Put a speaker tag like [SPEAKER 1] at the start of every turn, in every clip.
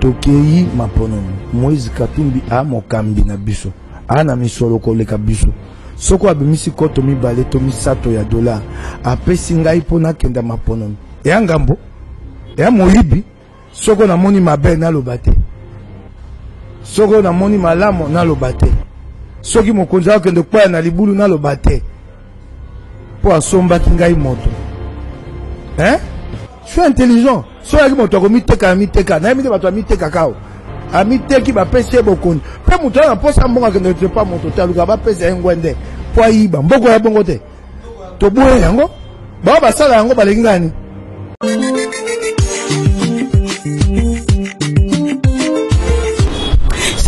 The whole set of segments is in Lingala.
[SPEAKER 1] tokeyi maponomi moise katumbi a mokambi na biso a na misolo koleka biso soko abimisi koto mibale to misato ya dolar apesi ngai mpo nakenda maponomi eya ngambo eya moyibi soko namoni mabe naloba te soko namoni malamu naloba te soki mokonzi akokende kokwaya na libulu naloba te mpo asombaki ngai moto hein? je suis intelligent soki ayaki moto akomiteka ya miteka nayebi te bato amitekaka awa amiteki bapesi ye bokonzi mpe moto wana mposa mbongo akende te mpa moto te aluka bapesa ye ngwende mpo ayiba mboko ya bongo te toboye yango bao basala yango balengi ngani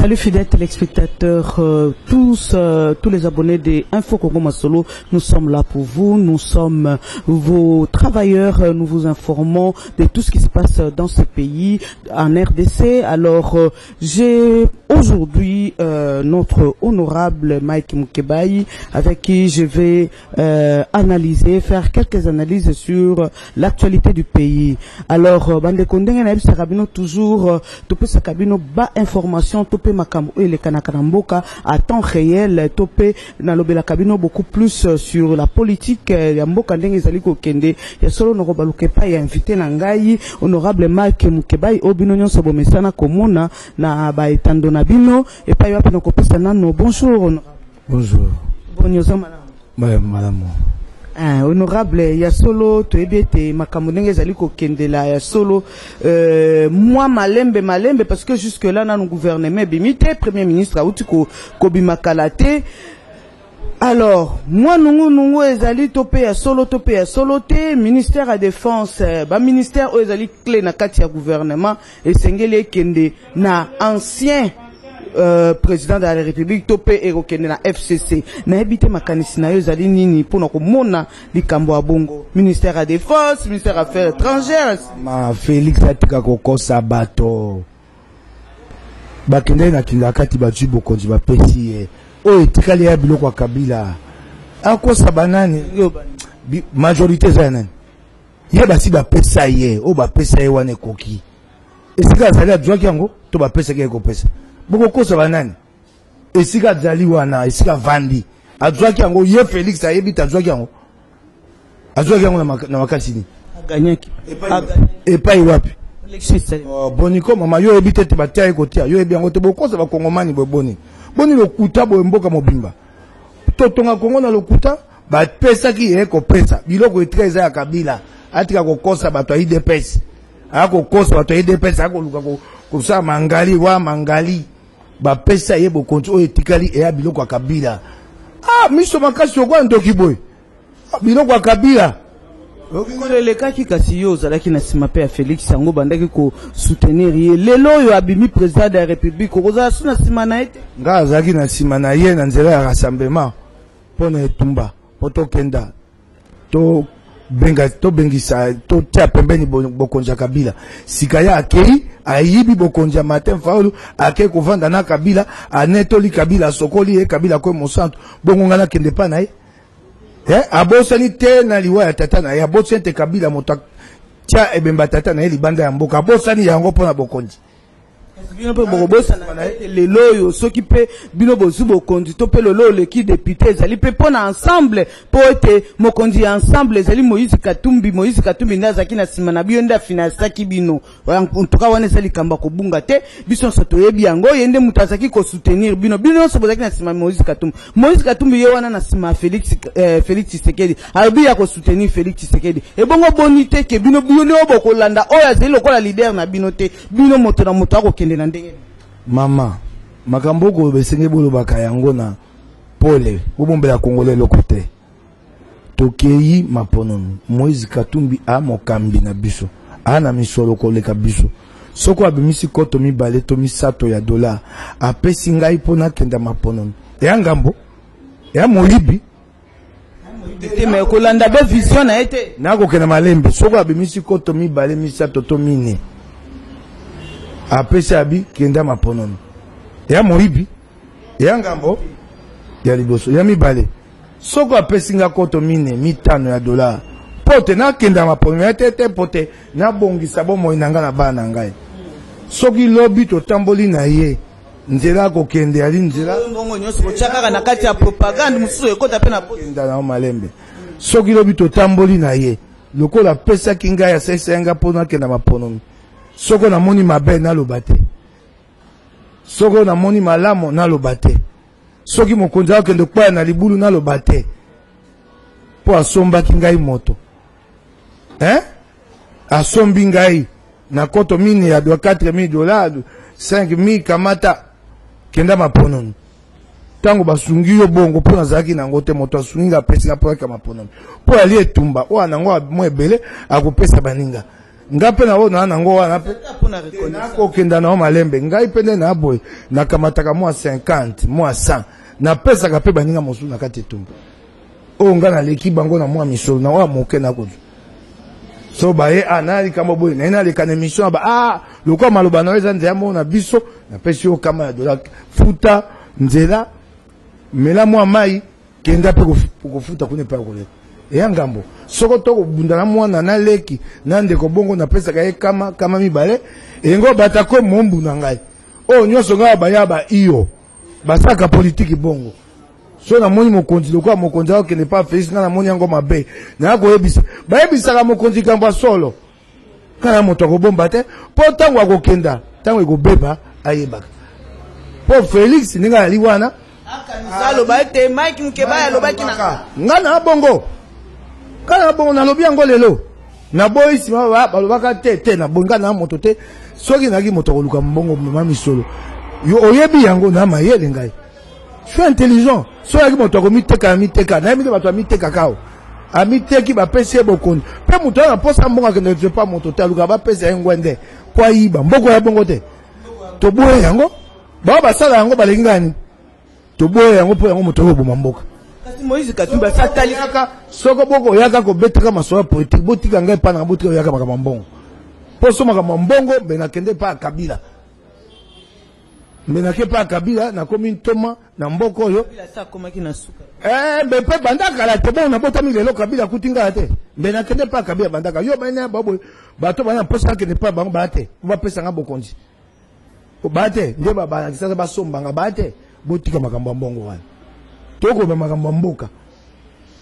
[SPEAKER 2] Salut fidèles téléspectateurs, euh, tous, euh, tous les abonnés des Info Congo nous sommes là pour vous, nous sommes vos travailleurs, euh, nous vous informons de tout ce qui se passe dans ce pays, en RDC. Alors, J'ai aujourd'hui euh, notre honorable Mike Mukebayi avec qui je vais euh, analyser, faire quelques analyses sur l'actualité du pays. Alors, euh, bande kondenge na ebisa kabino toujours euh, topesa kabino ba information tope makambo oyo elekana kanamboka à temps réel tope Nalobelaka bino beaucoup plus sur la politique ya mboka ndenge ezali kokende. Ya solo nakobaluka epai ya invite na ngai honorable Mike Mukebayi oyo bino nyonso bomesana komona na ba etando na bino epai wapi nakopesa nano bonjour honorable.
[SPEAKER 1] Bonjour.
[SPEAKER 2] Boni oza malamu?
[SPEAKER 1] Ba malamu.
[SPEAKER 2] Ah, honorable ya solo toyebi ete makambo ndenge ezali kokendela ya solo euh, mwa malembe malembe parce que jusque là nanu gouvernement ebimi te premier ministre auti ko Kobima kala te. Alors, mwa nungu nungu ezali to pe ya solo to pe ya solo te, ministère ya defense, eh, ba ministère oyo ezali clé na kati ya gouvernement esengeli ekende na ancien Euh, président de la république to mpe ekokende na fcc nayebi te makanisi na yo ezali nini mpona komona likambo ya bongo ministère ya défense ministère ya affaires étrangères
[SPEAKER 1] ma félix atika kokosa bato bakendaki na kingakati bazwi bokonzi bapesi ye oyo etikali ya biloko ya kabila akosa banani majorité eza ya nani ye basi bapesa ye oyo bapesa ye wana ekoki esika azali azwaki yango to bapesaki ye kopesa bokokosa banani esika ajali wana esika avandi azwaki yango ye felix ayebi te azwaki yango azwaki yango na makasi nini
[SPEAKER 2] aganyaki
[SPEAKER 1] epai wapi oh, boniko mama yo oyebi te te batia ye kotia yo oyebi yango te bokosa bakongomani boye boni boni lokuta boye mboka mobimba totonga kongo na lokuta bapesaki ye kopesa biloko etika eza ya kabila atika kokosa bato ya idps akokosa bato ya idps akoluka kosala mangali wa mangali bapesa ye bokonzi oyo etikali eya biloko ya kabila ah miso makasi okoya ndoki boye ah, biloko ya kabila
[SPEAKER 2] mokolo elekaki kasi yo ozalaki na nsima mpe ya felix yango obandaki kosoutenir ye lelo oyo abimi président de la république okozala su na nsima na ye te
[SPEAKER 1] ngai azalaki na nsima na ye na nzela ya rassemblement mpo na etumba mpo tokenda to benga to bengisa to tia pembeni bokonzi ya kabila sika ye akei ayibi bokonzi ya martin faulu akei kovanda na kabila anetoli kabila asokoli ye kabila akomi mosantu bongo ngai nakende epai na ye eh, abosani te na liwa ya tata na ye abosani te kabila moto atia ebemba tata na ye libanda ya mboka abosani yango mpo na bokonzi
[SPEAKER 2] bino mpe bokobosana na ete lelo oyo soki mpe bino bozwi bokonzi to mpe lelo oleki depute ezali mpe mpo na ensemble mpo ete mokonzi ya ensemble ezali moïse katumbi moïse katumbi nde azalaki na nsima na biyo nde afinasaki bino ntuka wana eza likambo ya kobunga te biso nyonso toyebi yango ye nde moto azalaki kosoutenir bino bino nyonso bozalaki na nsima moïse katumbi moïse katumbi ye wana na nsima felix eh, felix tshisekedi alobi ya ko soutenir Felix Tshisekedi ebongo boni te ke bino bino nde bokolanda oyo azali lokola leader na bino te bino moto na moto akokende na ndenge
[SPEAKER 1] mama makambo okoloba esenge bolobaka yango na pole bobombela kongola eloko te tokei maponomi moise katumbi a mokambi na biso a na misolo koleka biso soko abimisi koto mibale to misato ya dola apesi ngai mpo nakenda maponomi eya ngambo eya moyibi
[SPEAKER 2] te me kolanda be vision na ye te
[SPEAKER 1] nakokenda malembe soko abimisi koto mibale misato to mine apesi abi kenda maponomi ya moyibi ya ngambo ya liboso ya mibale soko apesi nga koto mine mitano ya dolar mpo te nakenda maponomi ya te te mpo te nabongisa bomoi na ngai na bana na ngai soki lobi totamboli na ye nzela ya kokende yali nzela
[SPEAKER 2] mbongo nyonso kotya kaka na kati ya propagande mosusu ekota mpe na
[SPEAKER 1] kenda na malembe soki lobi totamboli na ye lokola apesaki ngai asalisi ya ngai mpo nakenda maponomi soko namoni mabe naloba te soko namoni malamu naloba te soki mokonzi akokende kpaya na libulu naloba te mpo asombaki ngai moto hein asombi ngai na koto mine ya dwa 4000 dollars 5000 kamata kenda maponomi ntango basungi yo bongo mpo nazalaki na yango te moto asungi nga apesi nga mpo yaka maponomi mpo yali etumba oyo ana yango mwa ebele akopesa baninga nga mpe na oyo naa na yango wana mpe
[SPEAKER 2] nakokenda na
[SPEAKER 1] yo malembe ngai mpe nde naa boye nakamataka mwa 50 mwa 100 napesaka mpe baninga mosusu na kati etumba oyo nga naleki bango na mwa misolo na oyo moke nakoki so baye a ah, na likambo boye naye naleka na émission aba a ah, lokola maloba na yo eza nzela moko na biso napesi yo kama ya dola futa nzela mela mwa mai kenda mpe kofuta kuna epai okoleka eya ngambo soko to kobunda na mwana na leki na ndeko bongo napesaka ye kama kama mibale eyengo batako mombu na ngai oyo nyonso ngai baya ba iyo basalaka politiki bongo so namoni mokonzi lokola mokonzi akokende pa felisi nga namoni yango mabe naya koyebisa bayebisaka mokonzi likambo ya solo kana moto akobomba te mpo ntango akokenda ntango ekobeba ayebaka mpo felix ndenge ayali wana
[SPEAKER 2] aloba ete mike mokebaya alobaki na
[SPEAKER 1] nga na bongo kana na bongo nalobi yango lelo Na boyi sima ba lobaka te te na boyi nga na moto te soki naki moto akoluka mbongo ma misolo yo oyebi yango na mayele ngai je suis intelligent soki yaki moto akomiteka ya miteka nayebi te bato ya miteka kao amiteki bapesi ye bokonzi mpe moto wana mposa mbongo akende te pa moto te aluka bapesa ye ngwende mpo ayiba mboko ya bongo te toboye yango bao basala yango balingi ngani toboya yango mpo yango moto akoboma mboka
[SPEAKER 2] kasi moïse katumbi asi
[SPEAKER 1] atalisaka soko bokoyaka kobetaka masolo ya politike botika ngai epai nanga botika oyaka makambo ya mbongo mpo so makambo ya mbongo mbe nakende epai ya kabila mbe nake epai ya kabila nakomi ntoma na mboka oyo eh, mbe mpe banda kala te bongo nabotami lelo kabila akuti ngai te mbe nakende epai ya kabila bandaka yo bana baboye bato bana mposa akende epai bango baya te bapesa ngai bokonzi bate nde balakisaka basombanga bate botika makambo ya mbongo wana tokoloba makambo ya mboka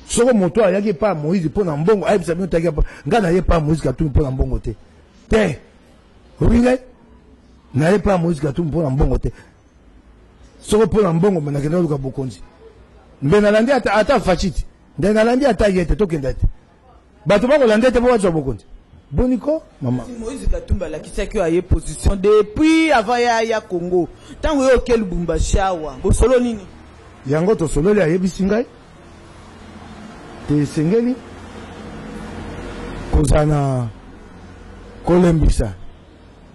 [SPEAKER 1] soko moto ayaki epai ya moïse mpo na mbongo ayebisa bino taki ngai naye epai ya moïse katumbi mpo na mbongo te te obi ngai naye epai ya moïse katumbi mpo na mbongo te soko mpo na mbongo nakenda koluka bokonzi mbe nalandi ata fachiti nde nalandi ata ye te tokenda te bato bakolanda ete mpo bazwa bokonzi boni ko mama
[SPEAKER 2] moïse katumbi alakisaki oyo aye position depuis avant ya ya congo ntango yo oke lubumbashi awa bosolo nini
[SPEAKER 1] yango tosololi ayebisi ngai te esengeli kozala na kolembisa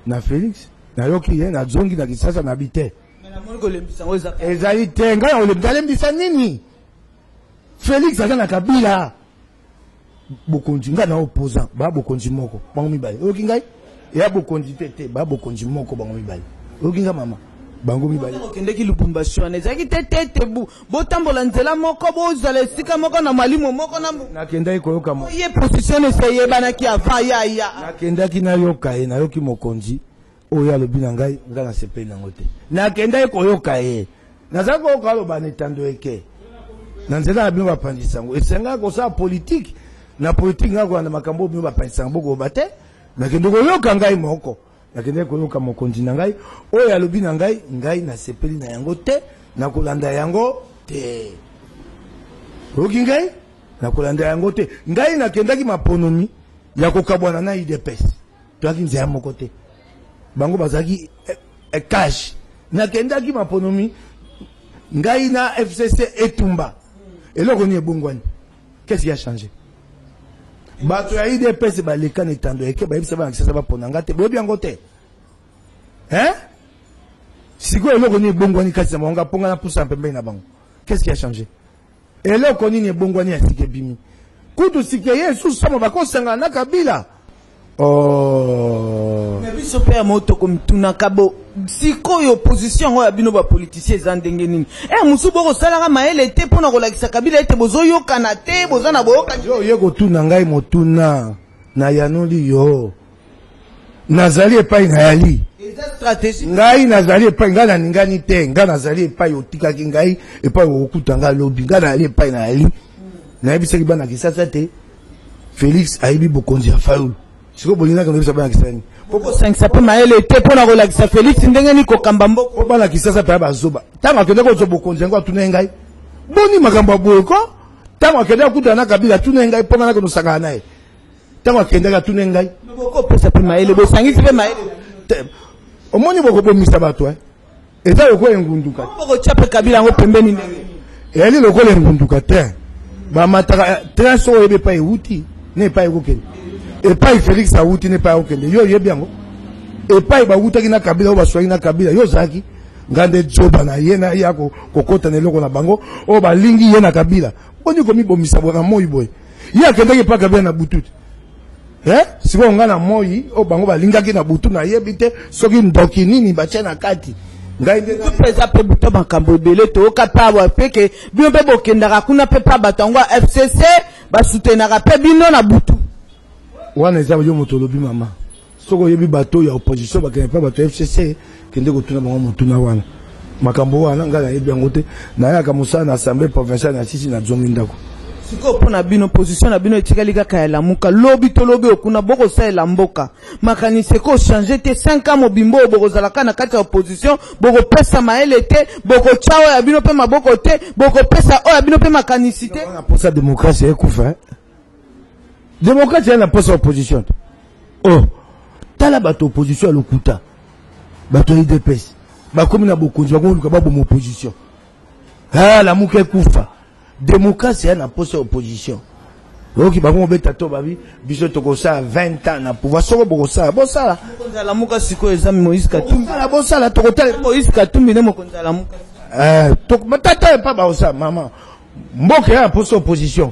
[SPEAKER 1] na felix nayoki ye nazongi na kisasa na
[SPEAKER 2] bite
[SPEAKER 1] ezali te ngai nakolembisa alembisa nini felix aza na kabila bokonzi ngai na opposant ba bokonzi moko bango mibale oyoki ngai ya bokonzi te te ba bokonzi moko bango mibale oyoki ngai mama bango mibale
[SPEAKER 2] okendeki lubumbashi wana ezalaki te te te botambola nzela moko bozala esika moko na malimo moko na
[SPEAKER 1] nakendaki koyoka
[SPEAKER 2] ye position ese eyebanaki avant ya ya
[SPEAKER 1] nakendaki nayoka ye nayoki mokonzi Oyo alobi na ngai, ngai nasepeli na yango te. Nakendaki koyoka ye, nazali koyoka aloba na etando eke na nzela na bino bapanzi sango esengaka kosala politiki na politiki ngai kolanda makambo oyo bino bapanzi sango bokoloba te nakende koyoka ngai moko nakendeki koyoka mokonzi na ngai oyo alobi na ngai ngai nasepeli na yango te nakolanda yango te oyoki ngai nakolanda yango te ngai nakendaki maponomi ya kokabwana na idps Toyaki nzela moko te. Bango bazalaki eh, eh, cash. Nakendaki maponomi ngai na FCC etumba. Eloko ni ebongwani. Qu'est-ce qui a changé? bato ya idps baleka na etando eke bayebisa bana kisasa bapona nga te boyebi yango te hein sikoyo eloko nini ebongwani kati na bango nga mpo nga napusa mpembeni na bango qu'est ce qui a changé Eloko nini ebongwani ya sika ebimi kutu sika ye esusu sama bakosangana na kabila oh.
[SPEAKER 2] na biso mpe ya moto komitunaka bo sikoyo opposition yango ya bino bapolitisien eza ndenge nini e eh, mosusu bokosalaka mayele te mpo na kolakisa kabila ete bozoyokana te boza na boyokani
[SPEAKER 1] oye kotuna ngai motuna na yanoli yo nazali epai na
[SPEAKER 2] yali
[SPEAKER 1] ngai nazali epai ngai naningani te ngai nazali epai otikaki ngai epai okokuta ngai lobi ngai nayali epai na yali nayebisaki bana kisasa te félix ayebi bokonzi ya fayulu sikoyo bolingaki noyebisa bana kisani
[SPEAKER 2] bokosangisa mpe mayele te mpo na kolakisa félix ndenge nini kokamba mboka
[SPEAKER 1] po bana kisasa mpe ya bazoba ntango akende kozwa bokonzi yango atunai ngai boni makambo ya boye ko ntango akende akutana na kabila atunai ngai mpo ngai nakonosangana na ye ntango akendaki atune ngai
[SPEAKER 2] bokopesa mpe mayele bosangisi mpe mayele
[SPEAKER 1] omoni bokobomisa bato eh? eza lokola engunduka
[SPEAKER 2] bokotya mpe kabila yango pembeni ndenge
[SPEAKER 1] eyali lokola engunduka te bamataka eh, train soko oyebi epai ewuti na epai ekokende epai felix awuti na epai akokende yo oyebi yango epai bawutaki na kabila oyo baswaki na kabila yo ozalaki ngai nde joba na ye na ya kokota na eloko na bango oyo balingi ye na kabila boni komibomisa na moi boye ye akendaki epa gabriel na butu te eh? sikoyo ngai na moi oyo bango balingaki na butu nayebi te soki ndoki nini batye na kati ngai nde
[SPEAKER 2] mpe eza mpe buta makambo ebele toyoka mpe awa mpe ke bino mpe bokendaka kuna mpe mpe bato yango ya fcc basutenaka mpe bino na butu
[SPEAKER 1] wana eza yo moto olobi mama Soki oyebi bato ya opposition bakende mpe bato ya FCC kende kotuna bango motuna wana. Makambo wana ngai nayebi yango te. Nayaka mosala na assemblee provinciale na sisi na zongi ndako.
[SPEAKER 2] Sikoyo mpo na bino position na bino etikali kaka ya lamuka lobi to lobi oyo kuna boko salela mboka makanisi eko changer te 5 ans mobimba oyo boko zala kaka na kati ya opposition boko pesa mayele te boko tia oyo ya bino mpe maboko te boko pesa oyo ya bino mpe makanisi te.
[SPEAKER 1] Wana posa democratie ekufa. Démocrate na posa opposition. Oh, tala bato opposition ya lokuta. Bato ya IDPS. Bakomi na bokonzi bango luka ba bomo opposition. Ah, la muke kufa. Démocrate ya na posa opposition. oyoki bango mobeta to babi biso tokosala 20 ans na pouvoir soko bokosala bosala
[SPEAKER 2] lamuka sikoyo eza moïse katumbi
[SPEAKER 1] bosala tokotala
[SPEAKER 2] moïse katumbi nde mokonzi alamuka
[SPEAKER 1] eh, batata epa baosala mama mboka ya poso opposition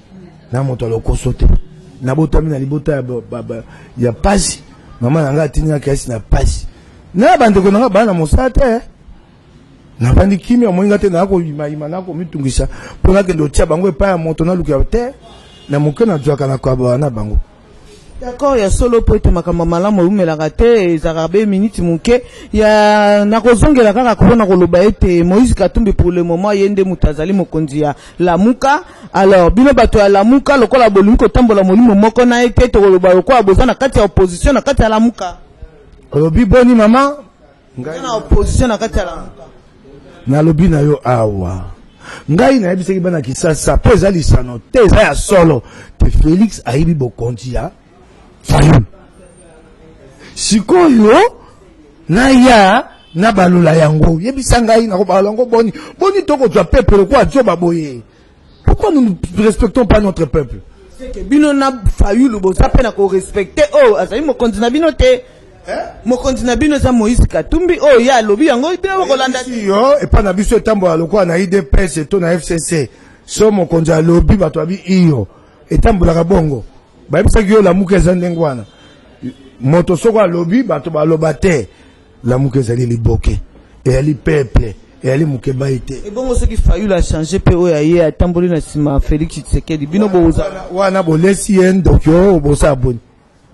[SPEAKER 1] na moto ya lokoso te nabotami na libota ya, ba, ba, ya pasi mama na ngai atindi na kelasi na pasi na bandeko na ngai baa na mosala te eh. navandi kimia omoni ngai te naa koyimayima naa komitungisa mpo nakende otya bango epai ya moto nalukela te na moke nazwaka na kabala na bango
[SPEAKER 2] D'accord ya solo po ete makambo malamu eumelaka te ezalaka be minute moke ya nakozongela kaka mpona koloba ete Moïse Katumbi pour le moment ye nde moto azali mokonzi ya Lamuka alors bino bato ya Lamuka lokola bolingi kotambola molimo moko na ye te tokoloba lokola boza na kati ya opposition na kati ya Lamuka
[SPEAKER 1] olobi boni mama
[SPEAKER 2] Ngai na opposition na kati ya lamuka.
[SPEAKER 1] Nalobi na yo awa. Ngai nayebisaki bana Kisasa mpo eza lisano te eza ya solo te Felix ayebi bokonzi ya Fayulu. Sikoyo naya na balola yango yebisa ngai na kobalola yango boni boni tokozwa pepe lokola zoba boye Pourquoi nous ne respectons pas notre peuple
[SPEAKER 2] que bino na fayulu boza mpe na korespecte oyo oh, azali mokonzi na bino te eh? mokonzi na bino eza moïse katumbi oyo oh, ye alobi yango bino bokolanda
[SPEAKER 1] yo epai na biso etambola lokola na idps to na fcc so mokonzi alobi bato abi iyo etambolaka bongo bayebisaki yo lamuka eza ndenge wana moto soko alobi bato baloba te lamuka ezali liboke eyali peuple eyali mukebayi te
[SPEAKER 2] ebongo soki fayulu achange mpe oyo aye atamboli na nsima félix tshisekedi bino boza
[SPEAKER 1] wana bolesi ye ndoki oyo bosala boni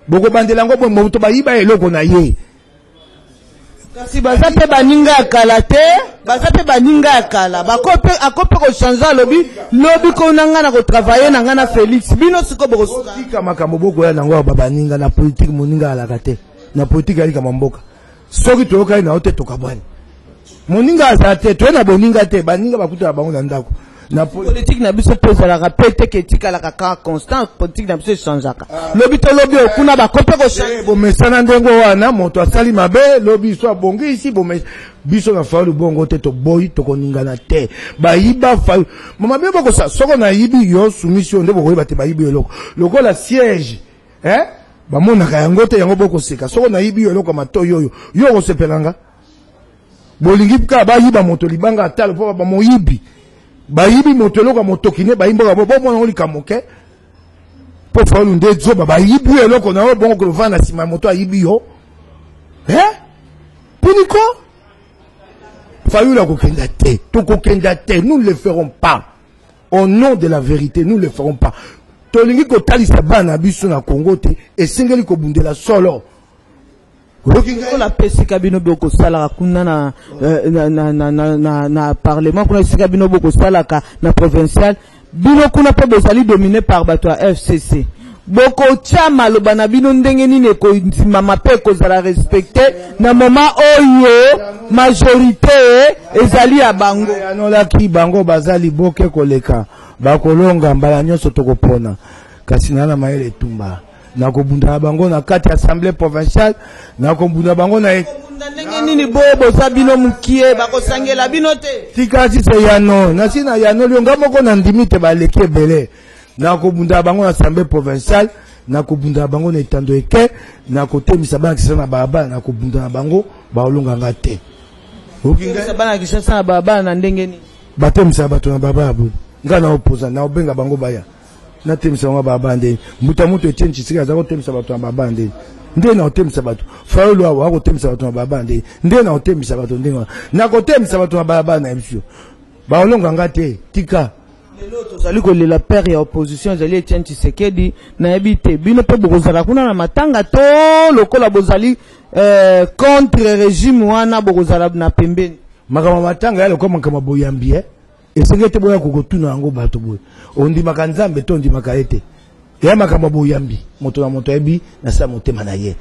[SPEAKER 1] bokobandela yango boye moto bayiba eloko na ye
[SPEAKER 2] kasi baza mpe baninga ya kala te baza mpe baninga ya kala bakope akope kochange alobi lobi ko na ngai na kotravaille na ngai na félix bino sikoyo bokosuka
[SPEAKER 1] makambo bokoya na yango ya babaninga na politike moninga alaka te na politiki ya likambo mboka soki toyokani na yo te tokabwani moninga azala te toye na boninga te baninga bakutana bango na ndako na
[SPEAKER 2] politiki na biso mpe ezalaka mpe te ke etikalaka kaka constant politiki na biso echangeaka ah. lobi to lobi oyo kuna bako mpe kochange eh,
[SPEAKER 1] bomesana ndenge wana moto asali mabe lobi so abongisi bomesa biso na fayulu bongo te toboyi tokoningana te bayiba fayulu mama bino bokosa soko nayibi yo sumisi yo nde bokoyeba te bayibi eloko lokola siège eh? bamonaka yango te yango bokoseka soko nayibi yo eloko ya matoi oyo yo okosepela nga bolingi kaka bayiba moto libanga atalo mpo bamoyibi bayibi moto eloko ya motoki nde bayimbi oyo bomona yango likambo moke okay? mpo faulu nde zoba bayibi yo eloko na yo bongo kolovanda na nsima ya moto ayibi yo eh? puniko fayulu akokenda te tokokenda te nous ne le ferons pas au nom de la verite nous le ferons pas tolingi kotalisa bana biso na congo te esengeli kobundela solo
[SPEAKER 2] oyokiona mpe esika bino bokosalaka kuna na, eh, na, na, na, na, na, na parlement kuna esika bino bokosalaka na provincial bino kuna mpe bozali domine par bato ya fcc Bokotya maloba na bino ndenge nini ekondimama mpe ekozala respecter na moment oyo majorite ezali ya bango?
[SPEAKER 1] Nayanolaki bango, Baza liboke koleka, bakolonga mbala nyonso, tokopona. Kasi naza na mayele etumba, nakobunda na bango na kati ya Assemblee provinciale, nakobunda bango na.
[SPEAKER 2] Bakobunda ndenge nini? Bo boza bino mukie, bakosangela bino te.
[SPEAKER 1] Tika sisa eyano, nasi nayanoli yo, ngai moko nandimi te baleki ebele. nakobundaka bango na assemblée provinciale nakobundaka bango na etando eke nakotemisa bana kisasa na balabala nakobunda na bango bakolonga nga te
[SPEAKER 2] bana kisasa na balabala na ndenge nini
[SPEAKER 1] batemisaka bato na balabala boni ngai na oposa nakobenga bango baya natemisa bango balabala ndeni mbuta moto etieni tshisika aza kotemisa bato na balabala ndeni nde na kotemisa bato fayolo awa akotemisa bato na balabala ndeni nde na kotemisa bato ndenge wana nakotemisa bato na balabala na biso bakolonga nga te tika
[SPEAKER 2] lelo oyo tozali kolela père ya opposition ezali etienne tshisekedi nayebi te bino mpe bokozala kuna na matanga to lokola bozali euh, contre regime wana bokozala na pembeni
[SPEAKER 1] makambo ya matanga ya lokola makambo ya boyambi eh? esengeli te boya kokotuna yango bato boye ondimaka nzambe to ondimaka ye te Eya makambo ya boyambi, moto na moto ayebi na se ya motema na ye.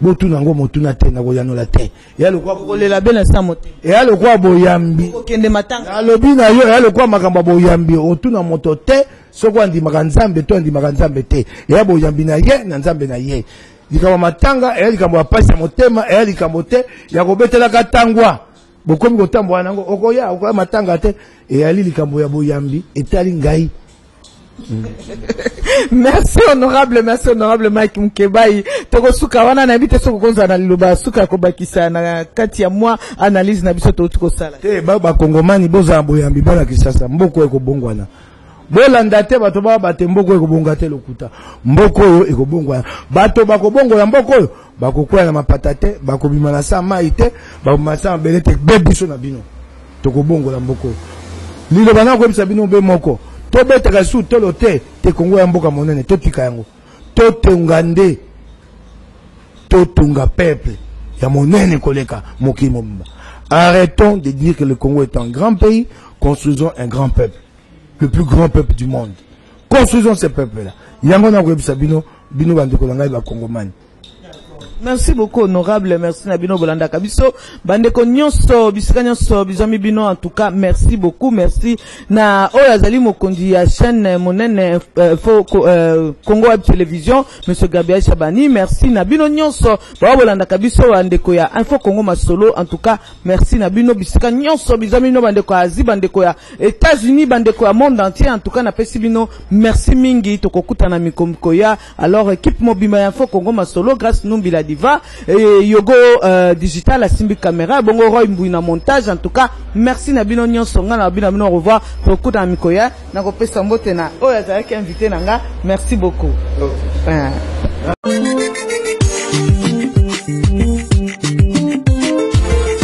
[SPEAKER 1] Botuna yango motuna te, nakoyanola te. Eya lokola
[SPEAKER 2] kolela be na se ya motema.
[SPEAKER 1] Eya lokola boyambi.
[SPEAKER 2] Kokende matanga.
[SPEAKER 1] Nalobi na yo, eya lokola makambo ya boyambi. Otuna moto te soki andimaka Nzambe to andimaka Nzambe te. Eya boyambi na ye na Nzambe na ye. Likambo ya matanga eya likambo ya pasi ya motema, eya likambo te ya kobetelaka tangwa. Bokomi kotambola na yango, okoya, okoya matanga te. Eyali likambo ya boyambi etali ngai.
[SPEAKER 2] merci honorable merci honorable mike mukebayi tokosuka wana nayebi te soki okozala na liloba ya suka ya kobakisa na kati ya mwa analyse na biso touti kosala
[SPEAKER 1] te bakongomani bozala boyambi bana kisasa mboko ekobongwana bolanda te bato baba bate mboko ekobonga te lokuta mboko oyo ekobongwana bato bakobongola mboko oyo bakokwea na mapata te bakobima na saa mai te bakobima na saa mabele te be biso na bino tokobongola mboko liloba na koyebisa bino be moko tobetaka su tolo te te kongo ya mboka monene totika yango totonga nde totonga peuple ya monene koleka mokili mobimba arrêtons de dire que le congo est un grand pays construisons un grand peuple le plus grand peuple du monde construisons ce peuple là yango nakoyebisa bino bino bandeko na ngai bakongomani
[SPEAKER 2] merci beaucoup honorable merci na bino bolandaka biso bandeko nyonso bisika nyonso bizwami bino en tout cas merci beaucoup merci na oyo azali mokonzi ya chaîne monene euh, fo euh, congo web télévision monsieur gabriel chabani merci na bino nyonso bao bolandaka biso bandeko ya info congo masolo en tout cas merci na bino bisika nyonso bizwami bino bandeko ya asie bandeko ya Etats unis ba ndeko ya monde entier en tout cas na pesi bino merci mingi toko kutana miko miko ya alors equipe mobimba ya info congo masolo grace numbi la diva et yogo euh, digital asimbi camera bongo roy mbui na montage en tout cas merci na bino nyonso nga na bino bino au revoir toko kutana miko ya na ko pesa mbote na oyo azalaki invité na nga merci beaucoup oh. euh.